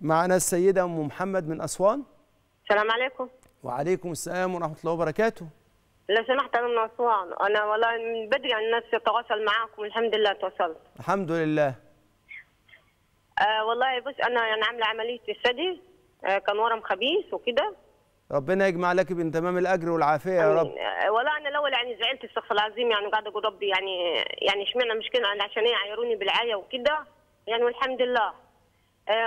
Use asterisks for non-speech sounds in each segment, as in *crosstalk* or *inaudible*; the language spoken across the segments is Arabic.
معنا السيدة أم محمد من أسوان. السلام عليكم. وعليكم السلام ورحمة الله وبركاته. لو سمحت أنا من أسوان. أنا والله من بدري عن الناس تتواصل معاكم الحمد لله تواصلت الحمد لله. آه والله بص أنا يعني عاملة عملية في الثدي آه كان ورم خبيث وكده. ربنا يجمع لك بين تمام الأجر والعافية يا رب. آه والله أنا الأول يعني زعلت استغفر العظيم يعني قاعدة أقول ربي يعني يعني إشمعنى مشكلة؟ عشان إيه يعايروني بالعاية وكده يعني والحمد لله.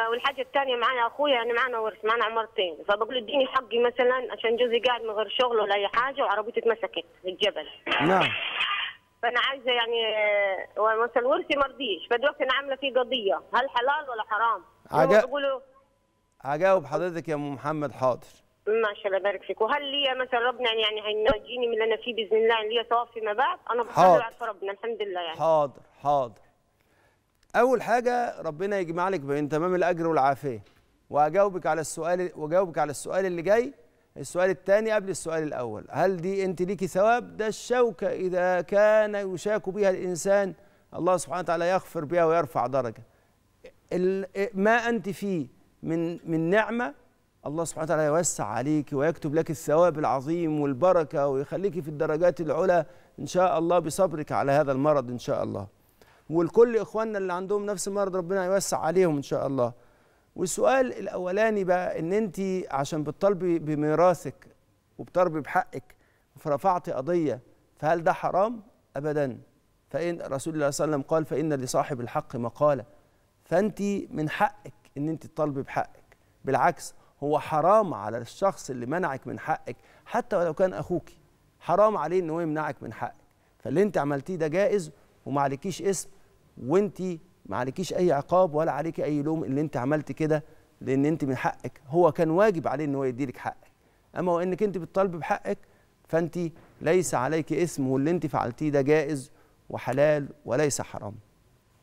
والحاجة الثانية معايا أخويا يعني معانا ورث معانا عمارتين فبقول اديني حقي مثلا عشان جوزي قاعد من غير شغل ولا أي حاجة وعربيته اتمسكت في الجبل نعم. *laughs* فأنا عايزة يعني آه، مثلا ورثي ما رضيش. فدلوقتي أنا عاملة فيه قضية. هل حلال ولا حرام؟ عجب. هو بيقولوا هجاوب حضرتك يا أم محمد حاضر. ما شاء الله يبارك فيك. وهل لي مثلا ربنا يعني هينجيني من اللي أنا فيه بإذن الله لي ثواب فيما بعد؟ أنا بصلي. وعارفه ربنا الحمد لله يعني. حاضر حاضر. أول حاجة ربنا يجمع لك بين تمام الأجر والعافية. وأجاوبك على السؤال وأجاوبك على السؤال اللي جاي السؤال الثاني قبل السؤال الأول. هل دي أنت ليكي ثواب؟ ده الشوكة إذا كان يشاك بها الإنسان الله سبحانه وتعالى يغفر بها ويرفع درجة. ال- ما أنت فيه من من نعمة الله سبحانه وتعالى يوسع عليك ويكتب لك الثواب العظيم والبركة ويخليك في الدرجات العلى إن شاء الله بصبرك على هذا المرض إن شاء الله. والكل إخواننا اللي عندهم نفس المرض ربنا يوسع عليهم إن شاء الله. والسؤال الأولاني بقى إن أنت عشان بتطالبي بميراثك وبتربي بحقك فرفعت قضية فهل ده حرام؟ أبدا. فإن رسول الله صلى الله عليه وسلم قال فإن لصاحب الحق مقالة. فأنت من حقك إن أنت تطالبي بحقك. بالعكس هو حرام على الشخص اللي منعك من حقك حتى ولو كان أخوك. حرام عليه إن هو يمنعك من حقك. فاللي أنت عملتيه ده جائز وما عليكيش اسم وأنت ما عليكيش أي عقاب ولا عليك أي لوم اللي أنت عملت كده لأن أنت من حقك. هو كان واجب عليه إن هو يديلك حقك. أما وإنك أنت بتطالبي بحقك فأنت ليس عليك اسم واللي أنت فعلتيه ده جائز وحلال وليس حرام.